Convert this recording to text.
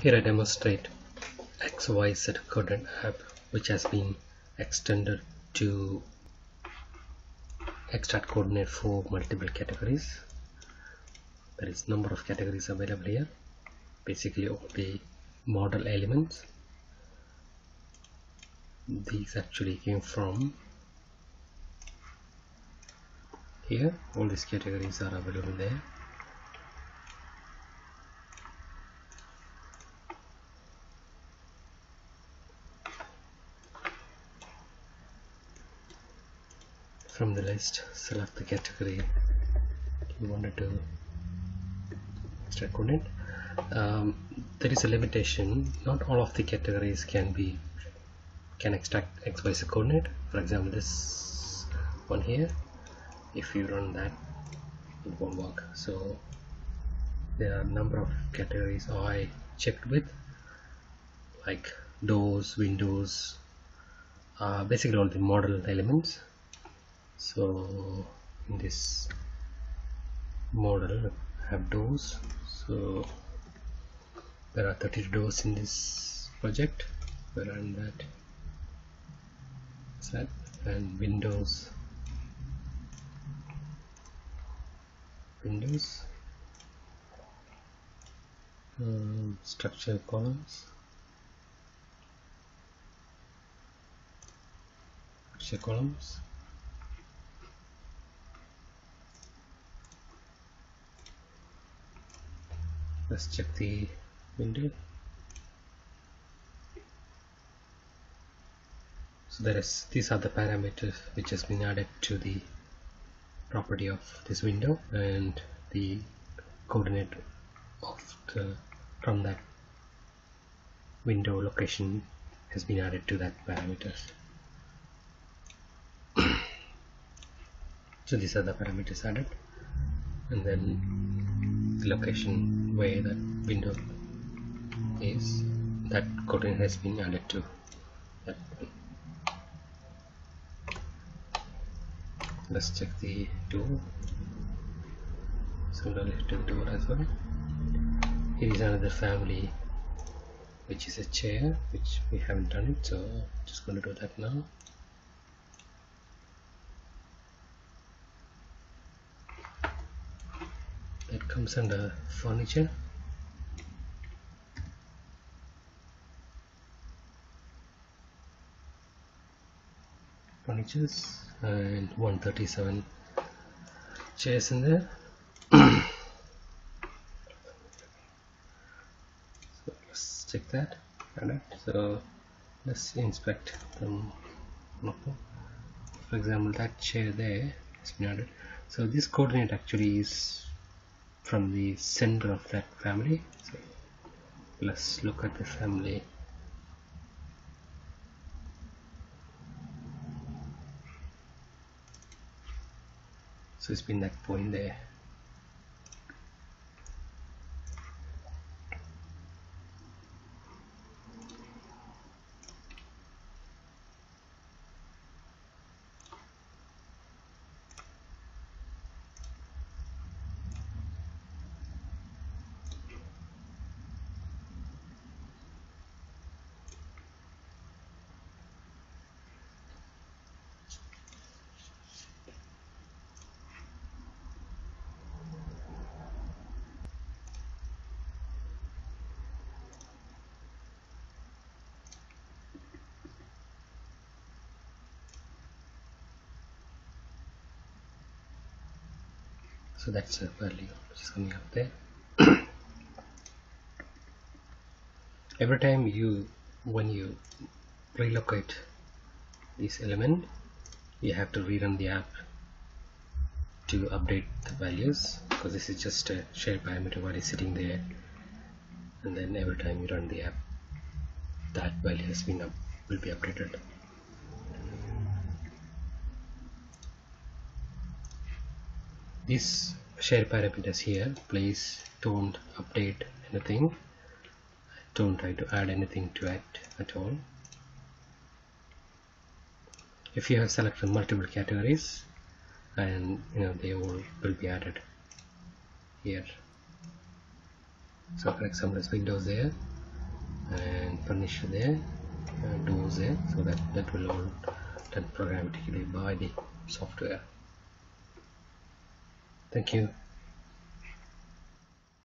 Here I demonstrate XYZ coordinate app which has been extended to extract coordinate for multiple categories. There is number of categories available here. Basically all the model elements. These actually came from here. All these categories are available there. From the list select the category. You wanted to extract coordinate um, there is a limitation. Not all of the categories can be can extract xyz coordinate. For example this one here if you run that it won't work. So there are a number of categories I checked with like doors windows uh, basically all the model elements so in this model have doors so there are 30 doors in this project. We run that set and windows. Windows. Um, structure columns. Structure columns let's check the window. So there is these are the parameters which has been added to the property of this window and the coordinate of the from that window location has been added to that parameters. So these are the parameters added and then the location where that window is that coordinate has been added to that let's check the door similarly to the door as well. Here is another family which is a chair which we haven't done it so just going to do that now that comes under furniture. Furnitures and 137 chairs in there. So let's check that. So let's inspect them for example that chair there is been added. So this coordinate actually is from the center of that family. So let's look at the family. So it's been that point there so that's a value which is coming up there every time you when you relocate this element you have to rerun the app to update the values because this is just a shared parameter what is sitting there. And then every time you run the app that value has been up will be updated these share parameters here. Please don't update anything. Don't try to add anything to it at all. If you have selected multiple categories and you know they all will be added here. So for example there's windows there and furnish there uh, doors there so that that will all done programmatically by the software thank you